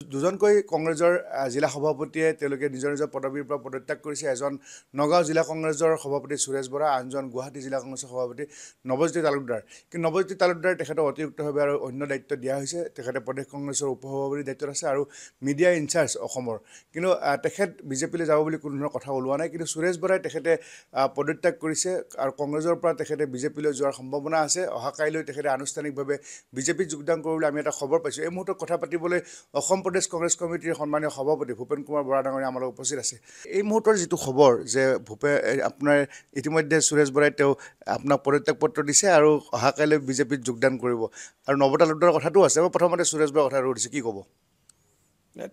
দুজনকৈ কংগ্ৰেছৰ জিলা সভাপতিয়ে তেওঁলোকে নিজৰ নিজৰ পদবীৰ পৰা পদত্যাগ কৰিছে। এজন নগাঁও জিলা কংগ্ৰেছৰ সভাপতি সুৰেশ বৰা আনজন গুৱাহাটী জিলা কংগ্ৰেছৰ সভাপতি নৱজ্যোতি তালুকদাৰ। কিন্তু নৱজ্যোতি তালুকদাৰ তেখেতক অতিৰিক্তভাৱে আৰু অন্য দায়িত্ব দিয়া হৈছে। তেখেতে প্ৰদেশ কংগ্ৰেছৰ উপসভাপতিৰ দায়িত্বত আছে আৰু মিডিয়া ইনচাৰ্জ অসমৰ। কিন্তু তেখেত বিজেপিলৈ যাব বুলি কোনো ধৰণৰ কথা ওলোৱা নাই। কিন্তু সুৰেশ বৰাই তেখেতে পদত্যাগ কৰিছে আৰু কংগ্ৰেছৰ পৰা তেখেতে বিজেপিলৈ যোৱাৰ সম্ভাৱনা আছে। অহা কাইলৈ তেখেতে আনুষ্ঠানিকভাৱে বিজেপিত যোগদান কৰিবলৈ আমি এটা খবৰ পাইছোঁ। এই মুহূৰ্তত কথা পাতিবলৈ অসম প্ৰদেশ কংগ্ৰেছ কমিটিৰ সন্মানীয় সভাপতি ভূপেন কুমাৰ বৰা ডাঙৰীয়া আমাৰ লগত উপস্থিত আছে। এই মুহূৰ্তৰ যিটো খবৰ যে ভূপে আপোনাৰ ইতিমধ্যে সুৰেশ বৰাই তেওঁ আপোনাক পদত্যাগ পত্ৰ দিছে আৰু অহা কাইলৈ বিজেপিত যোগদান কৰিব। আৰু নৱতালুকদাৰৰ কথাটো আছে মই প্ৰথমতে সুৰেশ বৰাৰ কথাটো সুধিছোঁ কি ক'ব?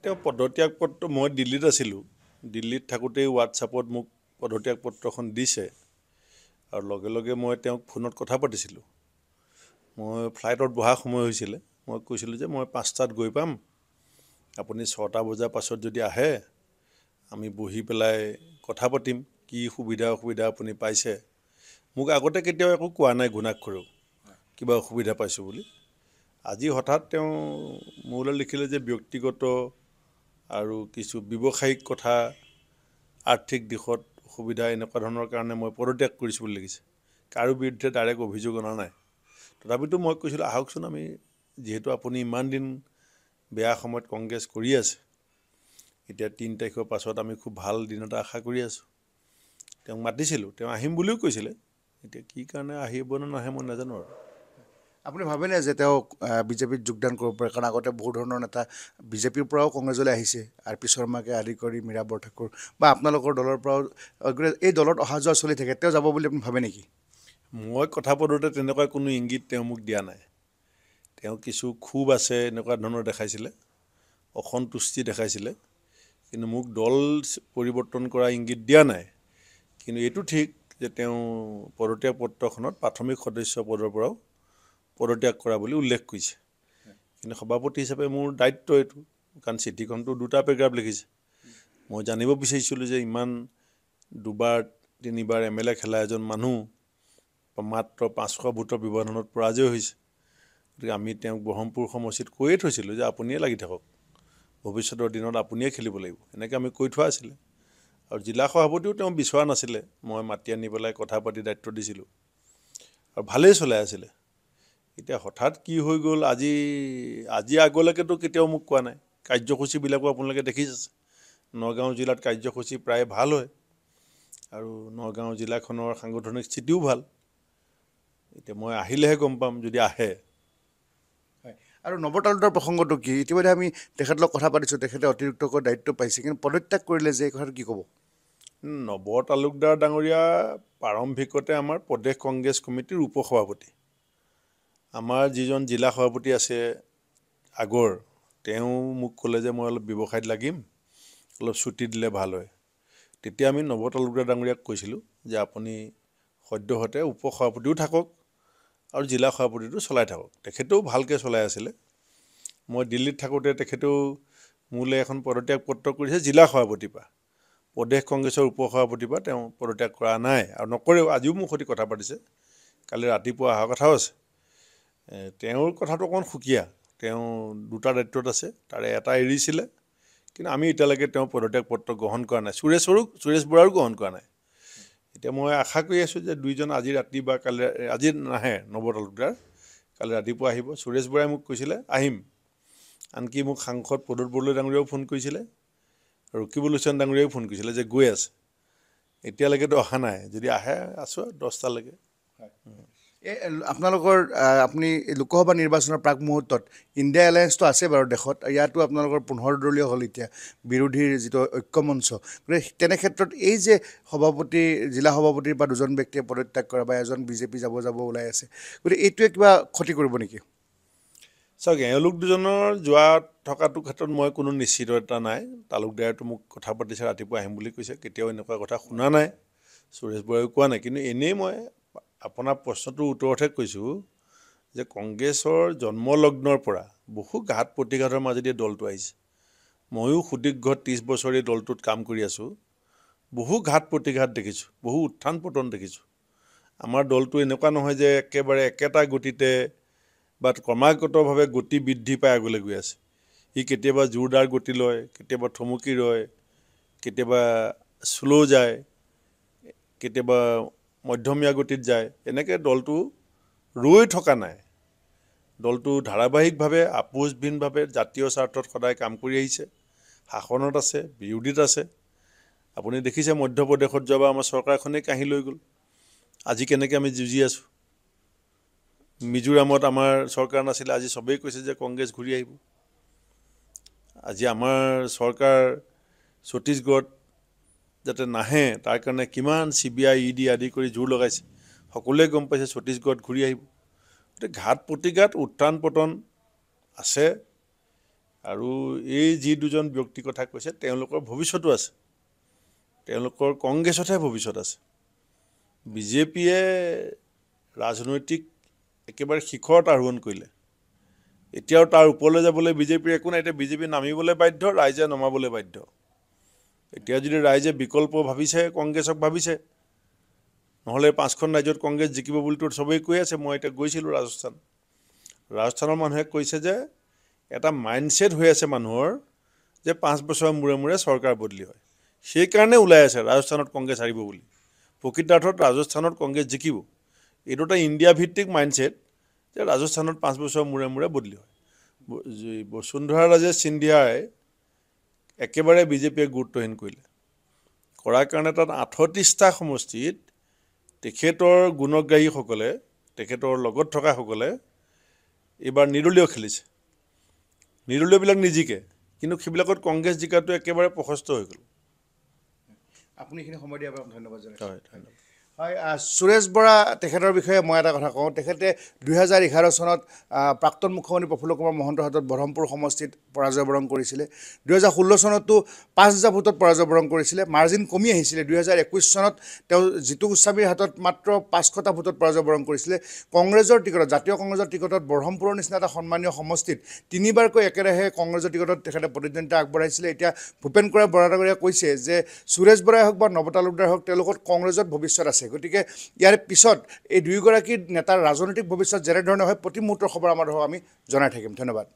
তেওঁ পদত্যাগ পত্ৰ মই দিল্লীত আছিলোঁ। দিল্লীত থাকোঁতেই হোৱাটছআপত মোক পদত্যাগ পত্ৰখন দিছে। আৰু লগে লগে মই তেওঁক ফোনত কথা পাতিছিলোঁ। মই ফ্লাইটত বহা সময় হৈছিলে। মই কৈছিলোঁ যে মই পাঁচটাত গৈ পাম। আপুনি ছটা বজাৰ পাছত যদি আহে আমি বহি পেলাই কথা পাতিম কি সুবিধা অসুবিধা আপুনি পাইছে। মোক আগতে কেতিয়াও একো কোৱা নাই ঘূণাক্ষৰেও কিবা অসুবিধা পাইছোঁ বুলি। আজি হঠাৎ তেওঁ মোলৈ লিখিলে যে ব্যক্তিগত আৰু কিছু ব্যৱসায়িক কথা আৰ্থিক দিশত অসুবিধা এনেকুৱা ধৰণৰ কাৰণে মই পদত্যাগ কৰিছোঁ বুলি লিখিছে। কাৰো বিৰুদ্ধে ডাইৰেক্ট অভিযোগ অনা নাই। তথাপিতো মই কৈছিলোঁ আহকচোন আমি যিহেতু আপুনি ইমান দিন বেয়া সময়ত কংগ্ৰেছ কৰি আছে। এতিয়া তিনি তাৰিখৰ পাছত আমি খুব ভাল দিন এটা আশা কৰি আছোঁ। তেওঁক মাতিছিলোঁ তেওঁ আহিম বুলিও কৈছিলে। এতিয়া কি কাৰণে আহিব নে নাহে মই নাজানো আৰু। আপুনি ভাবেনে যে তেওঁ বিজেপিত যোগদান কৰিব পাৰে? কাৰণ আগতে বহু ধৰণৰ নেতা বিজেপিৰ পৰাও কংগ্ৰেছলৈ আহিছে। আৰ পি শৰ্মাকে আদি কৰি মীৰা বৰঠাকুৰ বা আপোনালোকৰ দলৰ পৰাও এই দলত অহা যোৱা চলি থাকে। তেওঁ যাব বুলি আপুনি ভাবে নেকি? মই কথা পাতোঁতে তেনেকুৱা কোনো ইংগিত তেওঁ মোক দিয়া নাই। তেওঁ কিছু ক্ষোভ আছে এনেকুৱা ধৰণৰ দেখাইছিলে। অসন্তুষ্টি দেখাইছিলে। কিন্তু মোক দল পৰিৱৰ্তন কৰা ইংগিত দিয়া নাই। কিন্তু এইটো ঠিক যে তেওঁ পদত্যাগ পত্ৰখনত প্ৰাথমিক সদস্য পদৰ পৰাও পদত্যাগ কৰা বুলি উল্লেখ কৰিছে। কিন্তু সভাপতি হিচাপে মোৰ দায়িত্ব এইটো কাৰণ চিঠিখনটো দুটা পেৰাগ্ৰাফ লিখিছে। মই জানিব বিচাৰিছিলোঁ যে ইমান দুবাৰ তিনিবাৰ এম এল এ খেলা এজন মানুহ মাত্ৰ পাঁচশ ভোটৰ ব্যৱধানত পৰাজয় হৈছে। গতিকে আমি তেওঁক ব্ৰহ্মপুৰ সমষ্টিত কৈয়ে থৈছিলোঁ যে আপুনিয়ে লাগি থাকক। ভৱিষ্যতৰ দিনত আপুনিয়ে খেলিব লাগিব। এনেকৈ আমি কৈ থোৱা আছিলে। আৰু জিলা সভাপতিও তেওঁ বিচৰা নাছিলে। মই মাতি আনি পেলাই কথা পাতি দায়িত্ব দিছিলোঁ। আৰু ভালেই চলাই আছিলে। এতিয়া হঠাৎ কি হৈ গ'ল আজি আজি আগলৈকেতো কেতিয়াও মোক কোৱা নাই। কাৰ্যসূচীবিলাকো আপোনালোকে দেখিছে নগাঁও জিলাত কাৰ্যসূচী প্ৰায় ভাল হয়। আৰু নগাঁও জিলাখনৰ সাংগঠনিক স্থিতিও ভাল। এতিয়া মই আহিলেহে গম পাম যদি আহে। আৰু নৱতালুকদাৰ প্ৰসংগটো কি? ইতিমধ্যে আমি তেখেতৰ লগত কথা পাতিছোঁ তেখেতে অতিৰিক্তকৈ দায়িত্ব পাইছে। কিন্তু পদত্যাগ কৰিলে যে এই কথাটো কি ক'ব? নৱ তালুকদাৰ ডাঙৰীয়া প্ৰাৰম্ভিকতে আমাৰ প্ৰদেশ কংগ্ৰেছ কমিটিৰ উপসভাপতি। আমাৰ যিজন জিলা সভাপতি আছে আগৰ তেওঁ মোক ক'লে যে মই অলপ ব্যৱসায়ত লাগিম অলপ ছুটি দিলে ভাল হয়। তেতিয়া আমি নৱ তালুকদাৰ ডাঙৰীয়াক কৈছিলোঁ যে আপুনি সদ্যহতে উপসভাপতিও থাকক আৰু জিলা সভাপতিটো চলাই থাকক। তেখেতেও ভালকৈ চলাই আছিলে। মই দিল্লীত থাকোঁতে তেখেতেও মোলৈ এখন পদত্যাগ পত্ৰ কৰিছে জিলা সভাপতিৰ পৰা। প্ৰদেশ কংগ্ৰেছৰ উপসভাপতিৰ পৰা তেওঁ পদত্যাগ কৰা নাই আৰু নকৰেও আজিও মোৰ সৈতে কথা পাতিছে। কালি ৰাতিপুৱা অহা কথাও আছে। তেওঁৰ কথাটো অকণমান সুকীয়া। তেওঁ দুটা দায়িত্বত আছে তাৰে এটা এৰিছিলে। কিন্তু আমি এতিয়ালৈকে তেওঁ পদত্যাগ পত্ৰ গ্ৰহণ কৰা নাই। সুৰেশৰো সুৰেশ বৰাৰো গ্ৰহণ কৰা নাই। এতিয়া মই আশা কৰি আছোঁ যে দুইজন আজি ৰাতি বা কালি আজি নাহে নৱ তালুকদাৰ কালি ৰাতিপুৱা আহিব। সুৰেশ বৰাই মোক কৈছিলে আহিম। আনকি মোক সাংসদ প্ৰদোত বৰদলৈ ডাঙৰীয়াও ফোন কৰিছিলে ৰকিবুল হুছেইন ডাঙৰীয়াও ফোন কৰিছিলে যে গৈ আছে। এতিয়ালৈকেতো অহা নাই। যদি আহে আছোঁ আৰু দহটালৈকে। আপোনালোকৰ আহ, আপুনি এই লোকসভা নিৰ্বাচনৰ প্ৰাক মুহূৰ্তত ইণ্ডিয়া এলায়েন্সটো আছে বাৰু দেশত ইয়াতো আপোনালোকৰ পোন্ধৰ দলীয় হ'ল এতিয়া বিৰোধীৰ যিটো ঐক্যমঞ্চ। গতিকে তেনে ক্ষেত্ৰত এই যে সভাপতি জিলা সভাপতিৰ পৰা দুজন ব্যক্তিয়ে পদত্যাগ কৰা বা এজন বিজেপি যাব যাব ওলাই আছে গতিকে এইটোৱে কিবা ক্ষতি কৰিব নেকি? চাওক এওঁলোক দুজনৰ যোৱা থকাটো ক্ষেত্ৰত মই কোনো নিশ্চিততা নাই। তালুকদাৰেতো মোক কথা পাতিছে ৰাতিপুৱা আহিম বুলি কৈছে কেতিয়াও এনেকুৱা কথা শুনা নাই। সুৰেশ বৰাইও কোৱা নাই কিন্তু এনেই মই আপোনাৰ প্ৰশ্নটোৰ উত্তৰতহে কৈছোঁ যে কংগ্ৰেছৰ জন্মলগ্নৰ পৰা বহু ঘাত প্ৰতিঘাতৰ মাজেদি দলটো আহিছে। ময়ো সুদীৰ্ঘ ত্ৰিছ বছৰ দলটোত কাম কৰি আছোঁ। বহু ঘাত প্ৰতিঘাত দেখিছোঁ বহু উত্থান পতন দেখিছোঁ। আমাৰ দলটো এনেকুৱা নহয় যে একেবাৰে একেটা গতিতে বা ক্ৰমাগতভাৱে গতি বৃদ্ধি পাই আগলৈ গৈ আছে। ই কেতিয়াবা জোৰদাৰ গতি লয় কেতিয়াবা থমকি ৰয় কেতিয়াবা শ্ল' যায় কেতিয়াবা মধ্যমীয়া গতিত যায় এনেকৈ দলটো ৰৈ থকা নাই। দলটো ধাৰাবাহিকভাৱে আপোচবিহীনভাৱে জাতীয় স্বাৰ্থত সদায় কাম কৰি আহিছে। শাসনত আছে বিৰোধীত আছে। আপুনি দেখিছে মধ্যপ্ৰদেশত যোৱাবাৰ আমাৰ চৰকাৰখনেই কাঢ়ি লৈ গ'ল। আজি কেনেকৈ আমি যুঁজি আছোঁ? মিজোৰামত আমাৰ চৰকাৰ নাছিলে আজি চবেই কৈছে যে কংগ্ৰেছ ঘূৰি আহিব। আজি আমাৰ চৰকাৰ ছত্তীশগড়ত যাতে নাহে তাৰ কাৰণে কিমান C B I E D আদি কৰি জোৰ লগাইছে। সকলোৱে গম পাইছে ছত্তীশগড়ত ঘূৰি আহিব। গতিকে ঘাট প্ৰতিঘাত উত্থান পতন আছে। আৰু এই যি দুজন ব্যক্তিৰ কথা কৈছে তেওঁলোকৰ ভৱিষ্যতো আছে। তেওঁলোকৰ কংগ্ৰেছতহে ভৱিষ্যত আছে। বিজেপিয়ে ৰাজনৈতিক একেবাৰে শিখৰত আৰোহণ কৰিলে। এতিয়াও তাৰ ওপৰলৈ যাবলৈ বিজেপিৰ একো নাই। এতিয়া বিজেপি নামিবলৈ বাধ্য ৰাইজে নমাবলৈ বাধ্য। এতিয়া যদি ৰাইজে বিকল্প ভাবিছে কংগ্ৰেছক ভাবিছে নহ'লে পাঁচখন ৰাজ্যত কংগ্ৰেছ জিকিব বুলিতো চবেই কৈ আছে মই এতিয়া গৈছিলোঁ ৰাজস্থান। ৰাজস্থানৰ মানুহে কৈছে যে এটা মাইণ্ডছেট হৈ আছে মানুহৰ যে পাঁচ বছৰৰ মূৰে মূৰে চৰকাৰ বদলি হয়। সেইকাৰণে ওলাই আছে ৰাজস্থানত কংগ্ৰেছ হাৰিব বুলি। প্ৰকৃতাৰ্থত ৰাজস্থানত কংগ্ৰেছ জিকিব। এইটো এটা ইণ্ডিয়া ভিত্তিক মাইণ্ডছেট যে ৰাজস্থানত পাঁচ বছৰৰ মূৰে মূৰে বদলি হয়। বসুন্ধৰা ৰাজে সিন্ধিয়াই একেবাৰে বিজেপিয়ে গুৰুত্বহীন কৰিলে। কৰাৰ কাৰণে তাত আঠত্ৰিছটা সমষ্টিত তেখেতৰ গুণগ্ৰাহীসকলে তেখেতৰ লগত থকাসকলে এইবাৰ নিৰ্দলীয় খেলিছে। নিৰ্দলীয়বিলাক নিজিকে কিন্তু সেইবিলাকত কংগ্ৰেছ জিকাটো একেবাৰে প্ৰশস্ত হৈ গ'ল। আপুনি এইখিনি সময় দিয়াৰ বাবে ধন্যবাদ জনাইছোঁ। হয় ধন্যবাদ। হয় সুৰেশ বৰা তেখেতৰ বিষয়ে মই এটা কথা কওঁ। তেখেতে দুহেজাৰ এঘাৰ চনত প্ৰাক্তন মুখ্যমন্ত্ৰী প্ৰফুল্ল কুমাৰ মহন্তৰ হাতত ব্ৰহ্মপুৰ সমষ্টিত পৰাজয় বৰণ কৰিছিলে। দুহেজাৰ ষোল্ল চনতো পাঁচ হাজাৰ ভোটত পৰাজয় বৰণ কৰিছিলে। মাৰ্জিন কমি আহিছিলে। দুহেজাৰ একৈছ চনত তেওঁ জিতু গোস্বামীৰ হাতত মাত্ৰ পাঁচশটা ভোটত পৰাজয় বৰণ কৰিছিলে। কংগ্ৰেছৰ টিকটত জাতীয় কংগ্ৰেছৰ টিকটত ব্ৰহ্মপুৰৰ নিচিনা এটা সন্মানীয় সমষ্টিত তিনিবাৰকৈ একেৰাহে কংগ্ৰেছৰ টিকটত তেখেতে প্ৰতিদ্বন্দ্বিতা আগবঢ়াইছিলে। এতিয়া ভূপেন কুমাৰ বৰাডাঙৰীয়াই কৈছে যে সুৰেশ বৰাই হওক বা নৱ তালুকদাৰ হওক তেওঁলোকৰ কংগ্ৰেছত ভৱিষ্যত আছে। গতিকে ইয়াৰ পিছত এই দুয়োগৰাকী নেতাৰ ৰাজনৈতিক ভৱিষ্যত যেনেধৰণে হয় প্ৰতি মুহূৰ্তৰ খবৰ আমাৰ ধৰক আমি জনাই থাকিম। ধন্যবাদ।